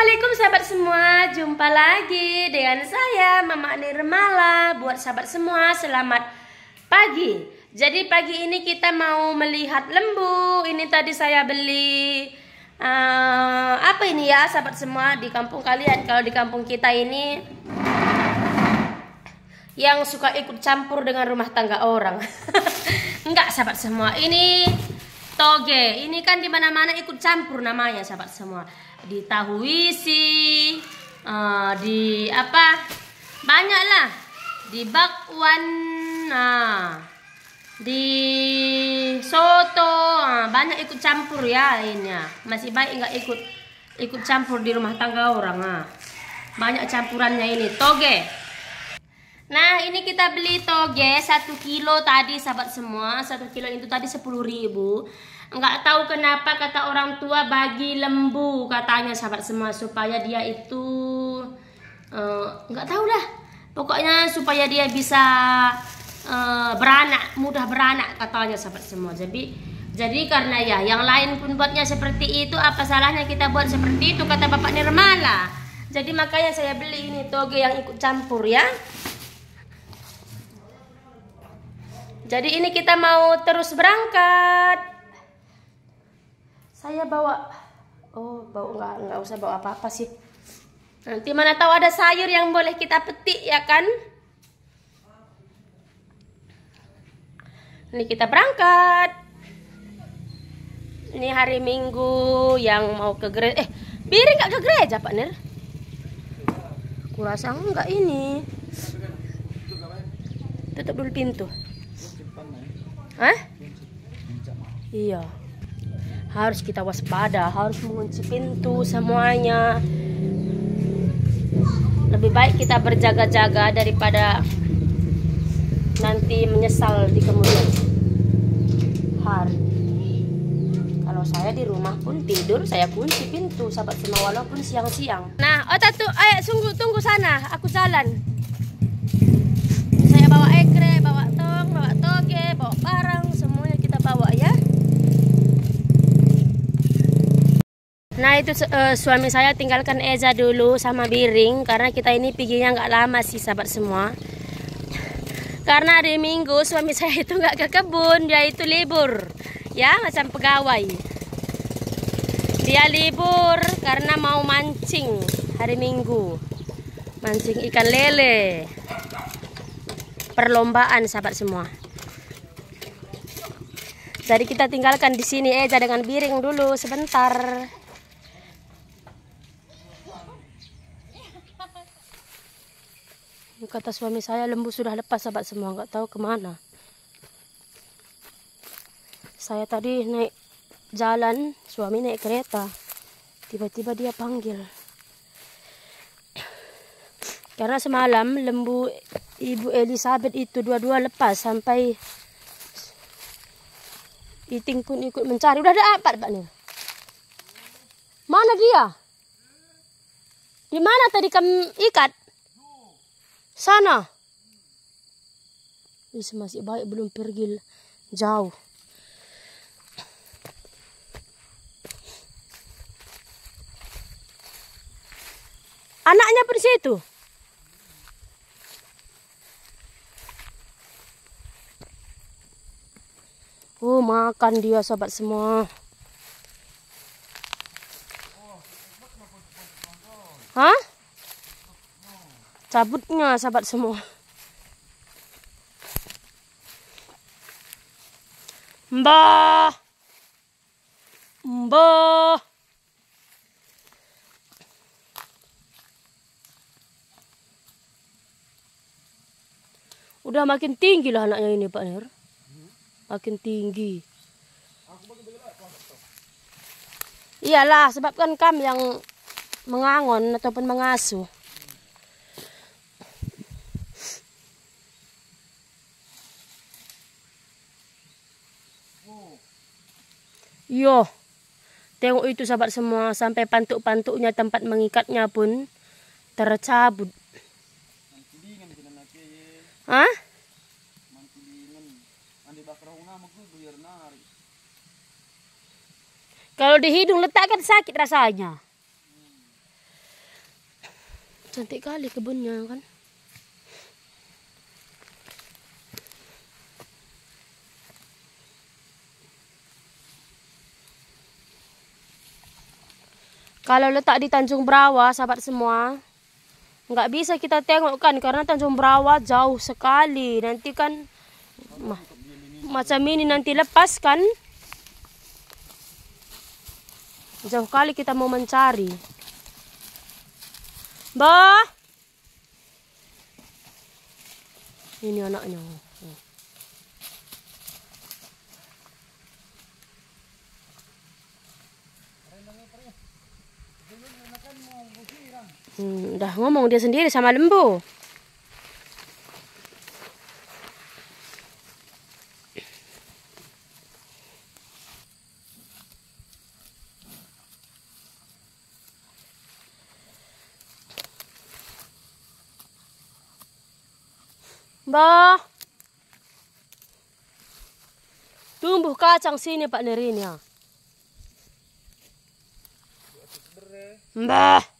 Assalamualaikum sahabat semua, jumpa lagi dengan saya Mama Nirmala. Buat sahabat semua, selamat pagi. Jadi pagi ini kita mau melihat lembu. Ini tadi saya beli uh, apa ini ya sahabat semua di kampung kalian. Kalau di kampung kita ini yang suka ikut campur dengan rumah tangga orang. Enggak sahabat semua, ini toge. Ini kan di mana-mana ikut campur namanya sahabat semua di tahu isi, uh, di apa banyak lah di bakwan, nah, di soto, nah, banyak ikut campur ya ini. Masih baik nggak ikut ikut campur di rumah tangga orang. Nah. Banyak campurannya ini toge. Nah ini kita beli toge satu kilo tadi sahabat semua satu kilo itu tadi sepuluh ribu Enggak tahu kenapa kata orang tua bagi lembu katanya sahabat semua supaya dia itu uh, tahu lah. Pokoknya supaya dia bisa uh, beranak, mudah beranak katanya sahabat semua. Jadi jadi karena ya yang lain pun buatnya seperti itu, apa salahnya kita buat seperti itu kata Bapak Nirmala. Jadi makanya saya beli ini toge yang ikut campur ya. Jadi ini kita mau terus berangkat saya bawa oh bawa nggak nggak usah bawa apa apa sih. Nanti mana tahu ada sayur yang boleh kita petik ya kan? Ini kita berangkat. Ini hari minggu yang mau ke gereja eh biri nggak ke gereja pak Nir kurasa enggak ini? Tutup dulu pintu. Hah? Iya harus kita waspada, harus mengunci pintu semuanya. Lebih baik kita berjaga-jaga daripada nanti menyesal di kemudian hari. Kalau saya di rumah pun tidur, saya kunci pintu sahabat semua walaupun siang-siang. Nah, otak tuh, ayo sungguh tunggu sana, aku jalan. Saya bawa ekre, bawa tong, bawa toge, bawa barang, semuanya kita bawa ya. Nah itu uh, suami saya tinggalkan Eza dulu sama Biring karena kita ini perginya nggak lama sih sahabat semua. Karena hari Minggu suami saya itu nggak ke kebun, dia itu libur, ya macam pegawai. Dia libur karena mau mancing hari Minggu, mancing ikan lele, perlombaan sahabat semua. Jadi kita tinggalkan di sini Eza dengan Biring dulu sebentar. Kata suami saya lembu sudah lepas sahabat semua nggak tahu ke mana. Saya tadi naik jalan, suami naik kereta. Tiba-tiba dia panggil. Karena semalam lembu ibu Elizabeth itu dua-dua lepas sampai Iting pun ikut mencari. Udah ada apa Pak nih? Mana dia? Di mana tadi kamu ikat? Sana. Ini masih baik belum pergi jauh. Anaknya pun situ. Oh, makan dia sobat semua. Hah? Cabutnya sahabat semua. Mbah. Mbah. Udah makin tinggi lah anaknya ini Pak Nir Makin tinggi. Iyalah sebab kan kami yang mengangon ataupun mengasuh Yo, tengok itu sahabat semua sampai pantuk-pantuknya tempat mengikatnya pun tercabut. Hah? Kalau di hidung letakkan sakit rasanya. Cantik kali kebunnya kan. Kalau letak di Tanjung Brawa, sahabat semua, nggak bisa kita tengok kan karena Tanjung Brawa jauh sekali. Nanti kan ma macam ini nanti lepas kan. Jauh kali kita mau mencari. Bah. Ini anaknya. Hmm, udah ngomong dia sendiri sama lembu. Mbah. Tumbuh kacang sini Pak Nerin ya. Mbah.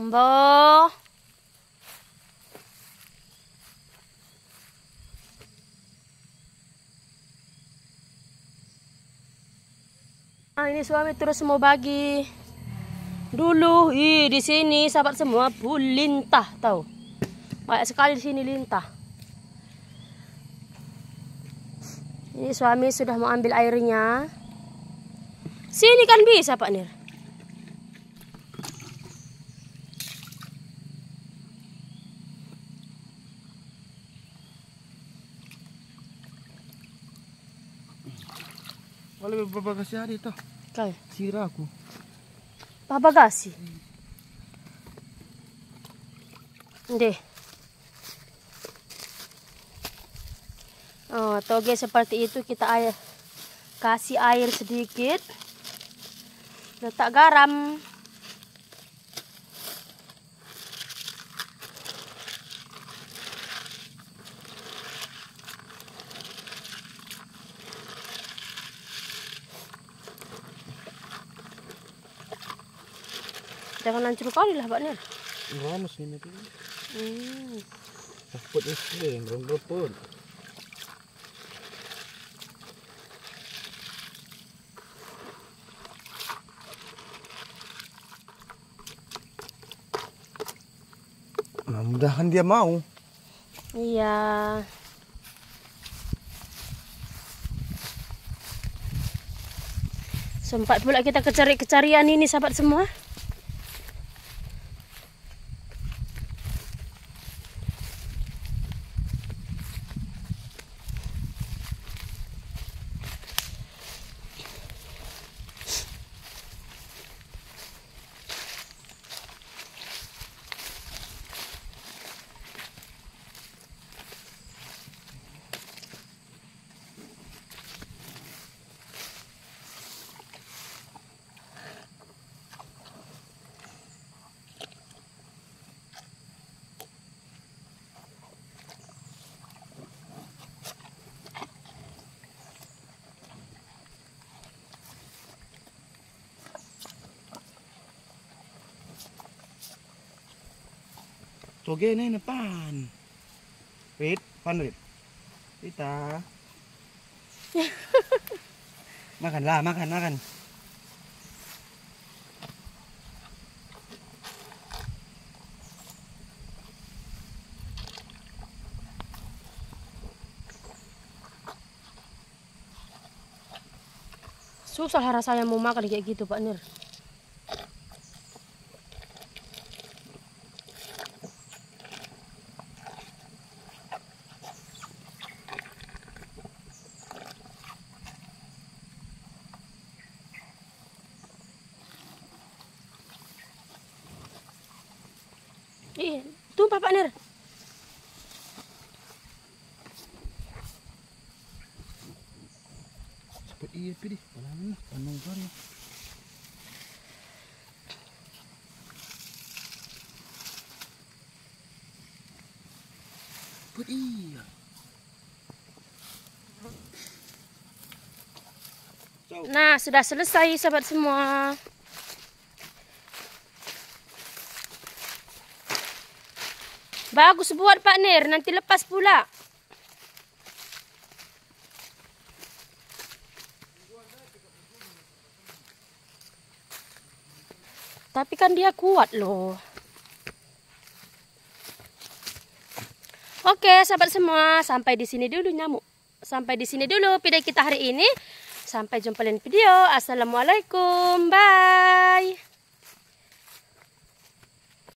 Mbah. Ah, ini suami terus mau bagi. Dulu, ih di sini sahabat semua bu lintah tahu. Banyak sekali di sini lintah. Ini suami sudah mau ambil airnya. Sini kan bisa Pak Nir. Wala babagasi hari ito. Kaya. Sira ako. Babagasi. Hindi. Oh, toge seperti itu kita air kasih air sedikit. Letak garam. Jangan hancur kali lah, Pak Nir. Ramas ini tuh. Hmm. Takut ini, belum berpun. Mudah-mudahan dia mau. Iya. Sempat pula kita kecari-kecarian ini sahabat semua. Toge na yun, pan. Wait, pan wait. Tita. makan lah, makan, makan. Susah rasanya mau makan kayak gitu Pak Nir. Ih, tumpah Pak Nir. Iya pi deh. Palang panung kali. Cepet iya. Nah, sudah selesai sahabat semua. Bagus buat Pak Nir, nanti lepas pula. Tapi kan dia kuat loh. Oke, sahabat semua, sampai di sini dulu nyamuk. Sampai di sini dulu video kita hari ini. Sampai jumpa lain video. Assalamualaikum. Bye.